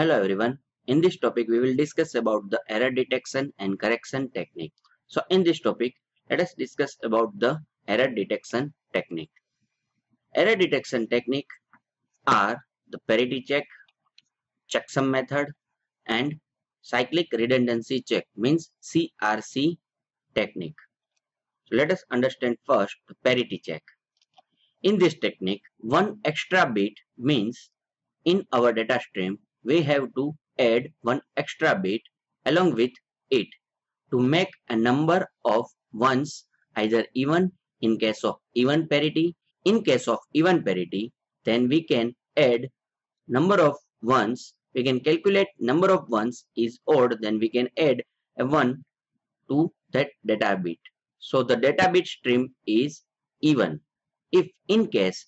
Hello everyone. In this topic we will discuss about the error detection and correction technique. So in this topic let us discuss about the error detection technique. Error detection technique are the parity check, checksum method and cyclic redundancy check means CRC technique. So let us understand first the parity check. In this technique one extra bit means in our data stream we have to add one extra bit along with it to make a number of ones either even in case of even parity. In case of even parity, then we can add number of ones. We can calculate number of ones is odd, then we can add a 1 to that data bit. So the data bit stream is even. If in case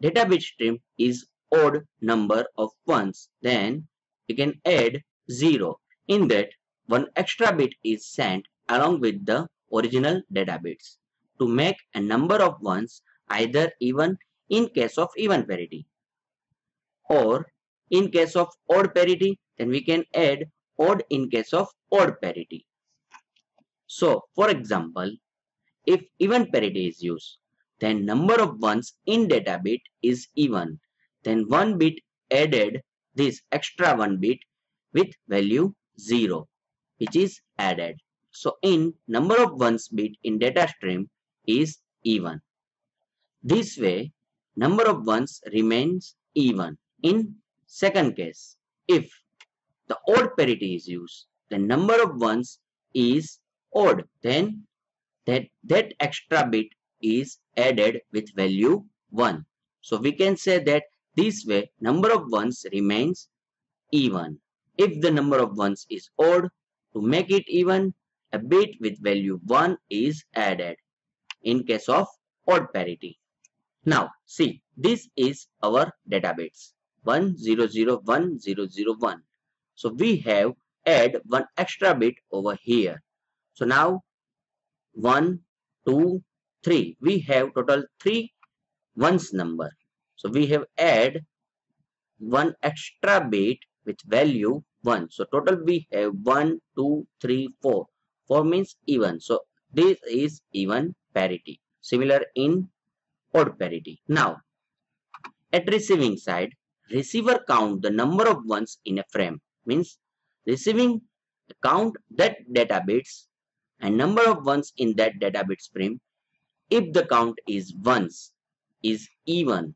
data bit stream is odd number of ones then you can add 0 in that one extra bit is sent along with the original data bits to make a number of ones either even in case of even parity or in case of odd parity then we can add odd in case of odd parity. So for example if even parity is used then number of ones in data bit is even then one bit added this extra one bit with value 0 which is added. So in number of ones bit in data stream is even. This way number of ones remains even. In second case if the odd parity is used the number of ones is odd then that that extra bit is added with value 1. So we can say that this way, number of ones remains even. If the number of ones is odd, to make it even, a bit with value 1 is added in case of odd parity. Now, see, this is our data bits 100101. So, we have add one extra bit over here. So, now 1, 2, 3. We have total 3 ones number. So we have add one extra bit with value 1. So total we have 1, 2, 3, 4. 4 means even. So this is even parity. Similar in odd parity. Now at receiving side, receiver count the number of ones in a frame. Means receiving count that data bits and number of ones in that data bits frame. If the count is ones is even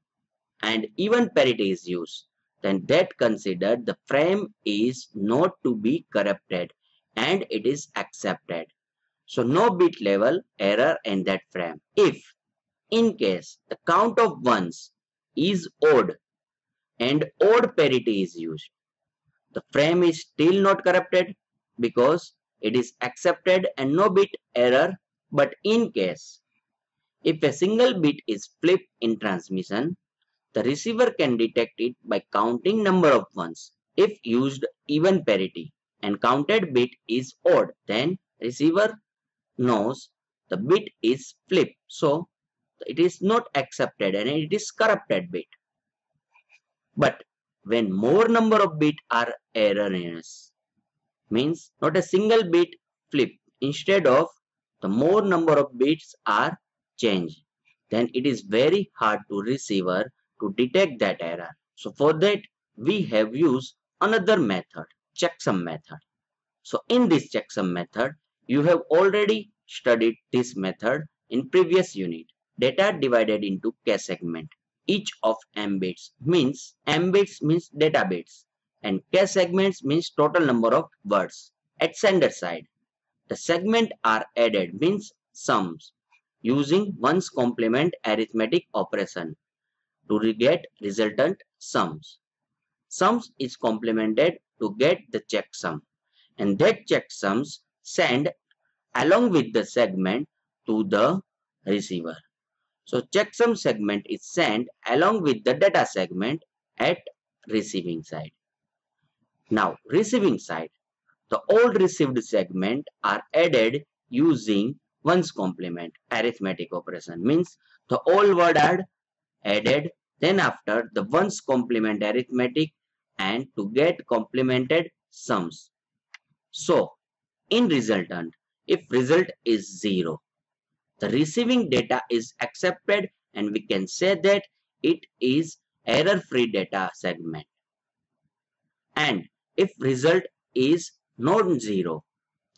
and even parity is used, then that considered the frame is not to be corrupted and it is accepted. So no bit level error in that frame. If in case the count of ones is odd and odd parity is used, the frame is still not corrupted because it is accepted and no bit error but in case if a single bit is flipped in transmission the receiver can detect it by counting number of ones. If used even parity and counted bit is odd, then receiver knows the bit is flipped. So it is not accepted and it is corrupted bit. But when more number of bit are erroneous, means not a single bit flip instead of the more number of bits are changed, then it is very hard to receiver to detect that error. So for that, we have used another method, checksum method. So in this checksum method, you have already studied this method in previous unit. Data divided into k segment. Each of m bits means m bits means data bits and k segments means total number of words. At sender side, the segment are added means sums using ones complement arithmetic operation to get resultant sums. Sums is complemented to get the checksum and that checksums send along with the segment to the receiver. So checksum segment is sent along with the data segment at receiving side. Now receiving side, the old received segment are added using ones complement arithmetic operation means the old word are added then after the ones complement arithmetic and to get complemented sums. So, in resultant, if result is 0, the receiving data is accepted and we can say that it is error-free data segment. And if result is non-zero,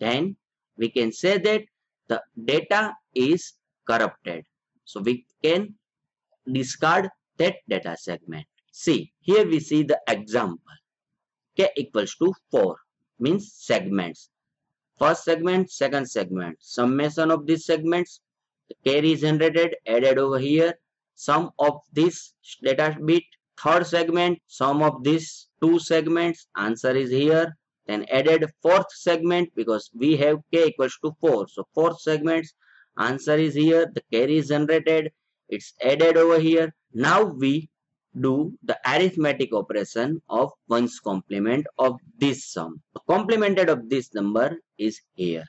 then we can say that the data is corrupted. So we can discard that data segment. See, here we see the example. K equals to 4 means segments. First segment, second segment. Summation of these segments, the carry is generated, added over here. Sum of this data bit, third segment, sum of these two segments, answer is here. Then added fourth segment because we have k equals to 4. So fourth segments, answer is here. The carry is generated. It's added over here. Now we do the arithmetic operation of one's complement of this sum. Complemented of this number is here.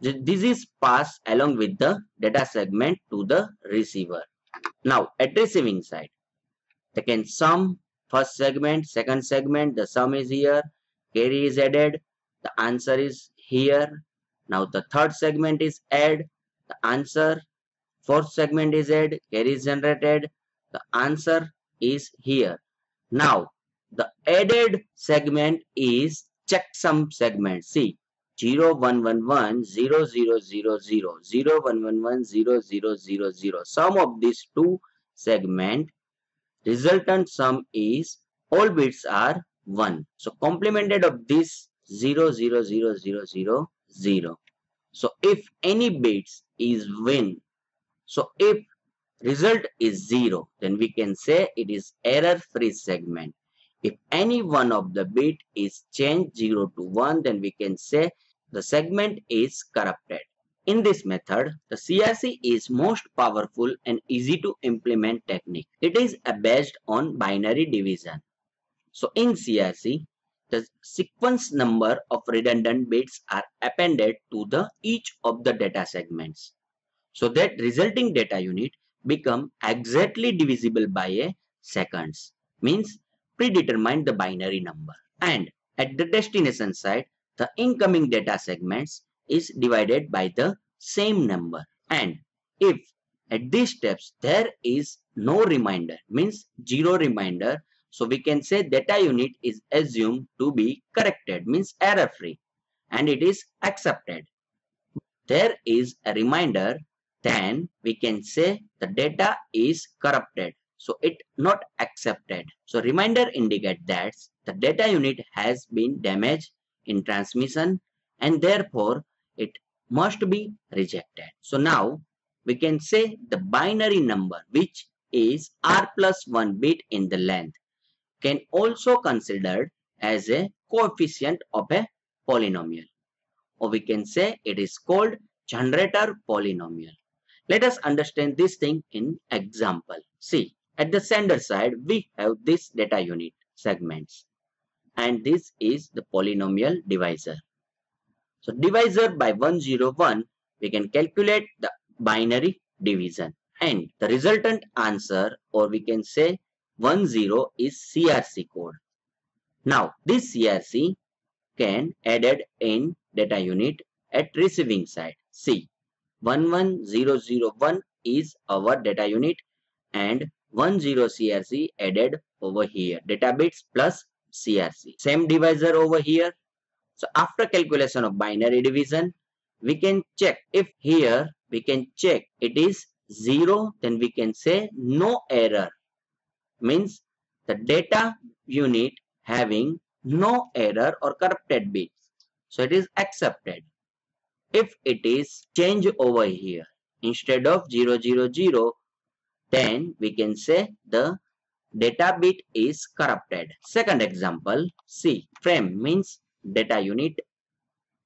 This is passed along with the data segment to the receiver. Now at receiving side, they can sum first segment, second segment, the sum is here, carry is added, the answer is here. Now the third segment is add, the answer, fourth segment is add, carry is generated, the answer is here. Now, the added segment is checksum segment. See, 0, 1, 1, 1, 0, 0, 0, 0, 0, 1, 1, 1, 0, 0, 0, 0. Sum of these two segment, resultant sum is all bits are 1. So, complemented of this 0, 0, 0, 0, 0, 0. So, if any bits is win, so if result is 0, then we can say it is error-free segment. If any one of the bit is changed 0 to 1, then we can say the segment is corrupted. In this method, the CRC is most powerful and easy to implement technique. It is based on binary division. So in CRC, the sequence number of redundant bits are appended to the each of the data segments. So that resulting data unit become exactly divisible by a seconds means predetermine the binary number. And at the destination side the incoming data segments is divided by the same number. And if at these steps there is no reminder means zero reminder so we can say data unit is assumed to be corrected means error free and it is accepted. There is a reminder then we can say the data is corrupted. So it not accepted. So reminder indicate that the data unit has been damaged in transmission and therefore it must be rejected. So now we can say the binary number which is r plus 1 bit in the length can also considered as a coefficient of a polynomial or we can say it is called generator polynomial. Let us understand this thing in example. See, at the sender side, we have this data unit segments. And this is the polynomial divisor. So divisor by 101, we can calculate the binary division. And the resultant answer, or we can say 10 is CRC code. Now, this CRC can added in data unit at receiving side. See, 11001 is our data unit and 10 CRC added over here. Data bits plus CRC. Same divisor over here. So after calculation of binary division, we can check if here we can check it is 0 then we can say no error means the data unit having no error or corrupted bits. So it is accepted if it is change over here. Instead of 000 then we can say the data bit is corrupted. Second example c frame means data unit.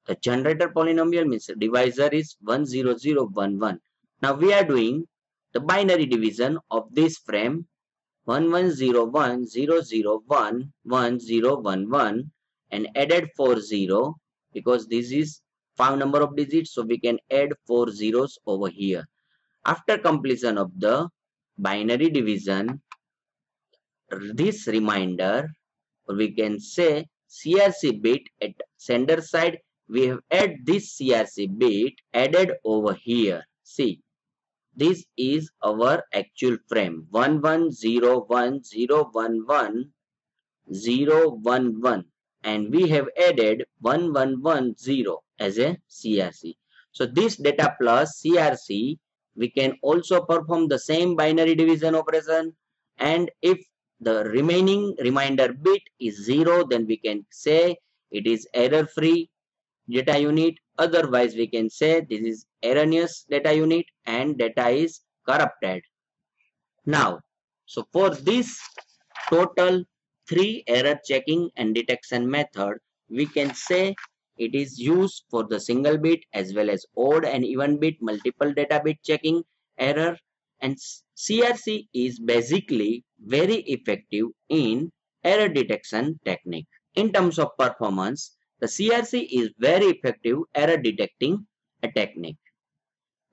The generator polynomial means divisor is 10011 now we are doing the binary division of this frame. 1101 and added 40 because this is five number of digits so we can add four zeros over here after completion of the binary division this reminder we can say CRC bit at sender side. We have add this CRC bit added over here. See, this is our actual frame 1101011011 and we have added 1110 as a CRC. So this data plus CRC we can also perform the same binary division operation. And if the remaining reminder bit is 0 then we can say it is error free data unit. Otherwise we can say this is erroneous data unit and data is corrupted. Now so for this total three error checking and detection method we can say it is used for the single bit as well as odd and even bit multiple data bit checking error and CRC is basically very effective in error detection technique. In terms of performance, the CRC is very effective error detecting a technique.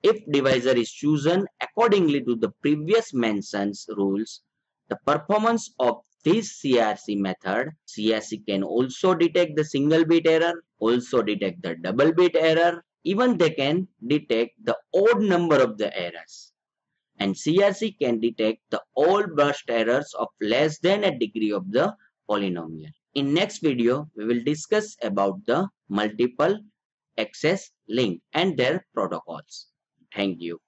If divisor is chosen accordingly to the previous mentioned rules, the performance of this CRC method, CRC can also detect the single bit error, also detect the double bit error, even they can detect the odd number of the errors and CRC can detect the all burst errors of less than a degree of the polynomial. In next video, we will discuss about the multiple access link and their protocols. Thank you.